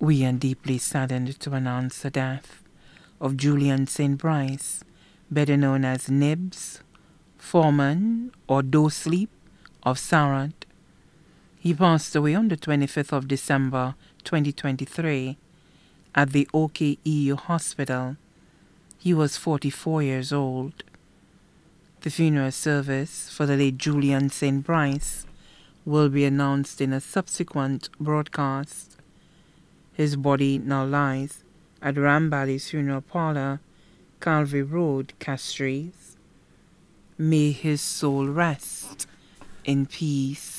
We are deeply saddened to announce the death of Julian St. Brice, better known as Nibs, foreman or Do Sleep of Sarat. He passed away on the 25th of December 2023 at the OKEU Hospital. He was 44 years old. The funeral service for the late Julian St. Brice will be announced in a subsequent broadcast. His body now lies at Rambally's Funeral Parlor, Calvary Road, Castries. May his soul rest in peace.